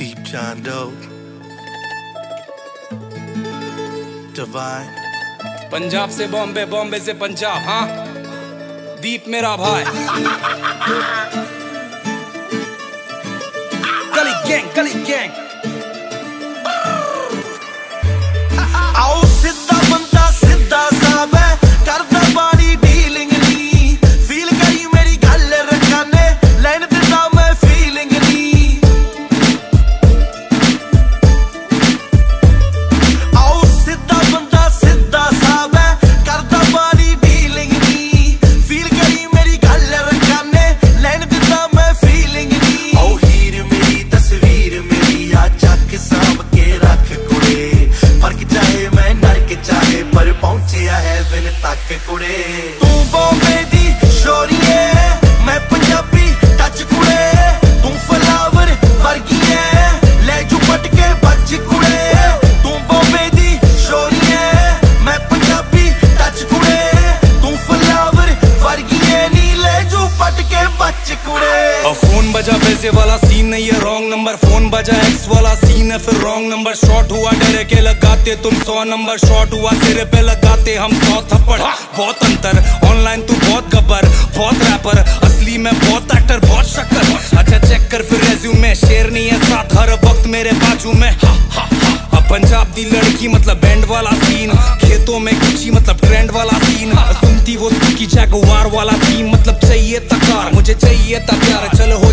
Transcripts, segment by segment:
John Doe, Divine. Punjab से बॉम्बे बॉम्बे से पंजाब हाँ? दीप मेरा भाई। गली गैंग गली गैंग। ਵਿਨ ਤੱਕ ਕੁੜੇ ਤੂੰ ਬੰਬੇ ਦੀ ਸ਼ੋਰੀਏ ਮੈਂ ਪੰਜਾਬੀ ਟੱਚ ਕੁੜੇ ਤੂੰ ਫਲਾਵਰ ਵਰਗੀ ਐ ਲੈ ਜੂ ਪਟ ਕੇ ਬੱਜ ਕੁੜੇ ਤੂੰ ਬੰਬੇ ਦੀ ਸ਼ੋਰੀਏ ਮੈਂ ਪੰਜਾਬੀ ਟੱਚ ਕੁੜੇ ਤੂੰ ਫਲਾਵਰ ਵਰਗੀ ਐ ਨੀ ਲੈ ਜੂ ਪਟ ਕੇ ਬੱਜ ਕੁੜੇ और फोन बजा पैसे वाला सीन नहीं है रॉन्ग नंबर फोन बजा एक्स वाला सीन है फिर रॉन्ग नंबर शॉर्ट हुआ डरे के लगाते तुम सौ नंबर शॉर्ट हुआ सिरे पे लगाते हम सौ थप्पड़। बहुत अंतर ऑनलाइन तू बहुत गब्बर बहुत रैपर असली में बहुत एक्टर बहुत शक्कर। अच्छा चेक कर फिर रेज्यूमे शेर नहीं है साथ हर वक्त मेरे बाजू में। हा, हा, हा। अब पंजाब दी लड़की मतलब बैंड वाला सीन खेतों में गुची मतलब ट्रेंड वाला सीन सुनती वो की जैगवार वाला सीन मतलब चाहिए तकार। मुझे चाहिए था प्यार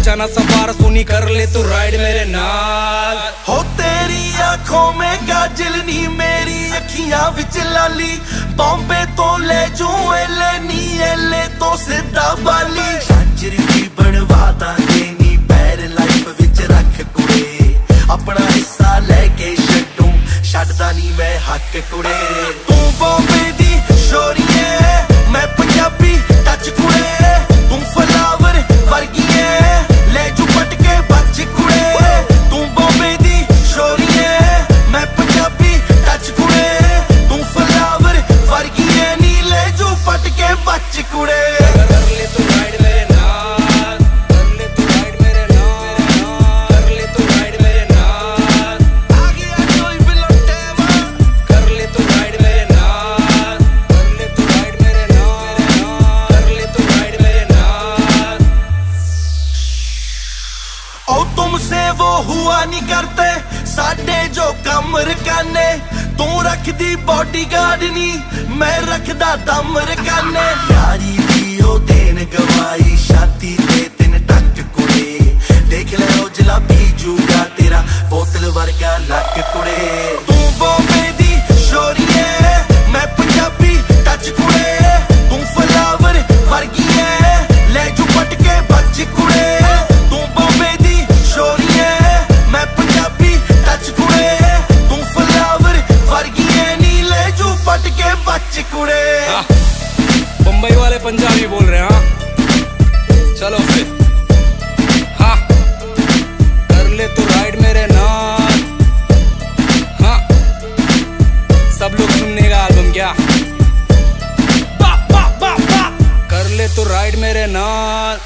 बच्चा ना सवार सुनी कर ले तू राइड मेरे नाल हो तेरी आंखों में काजलनी मेरी अखियां विच लाली बॉम्बे तो ले जू एले नी एले तो सिद्धा बाली सेंचुरी भी बनवा दांगे नी पैर लाइफ विच रख कुड़े अपना हिस्सा लेके छड्डू छड्डदा नी मैं हक कुड़े वो हुआ नहीं करते। साडे जो कम रखाने तू रख दी बॉडी गार्ड नी मैं रखदा दम रखाने यारी दी ओ देन गवाई शादी दे तिन टक कुड़े। देख ले ओ जलाबी जूगा तेरा, बोतल वर्गा लक कुड़े। तू बॉम्बे दी शोरी ले तू राइड मेरे नाल।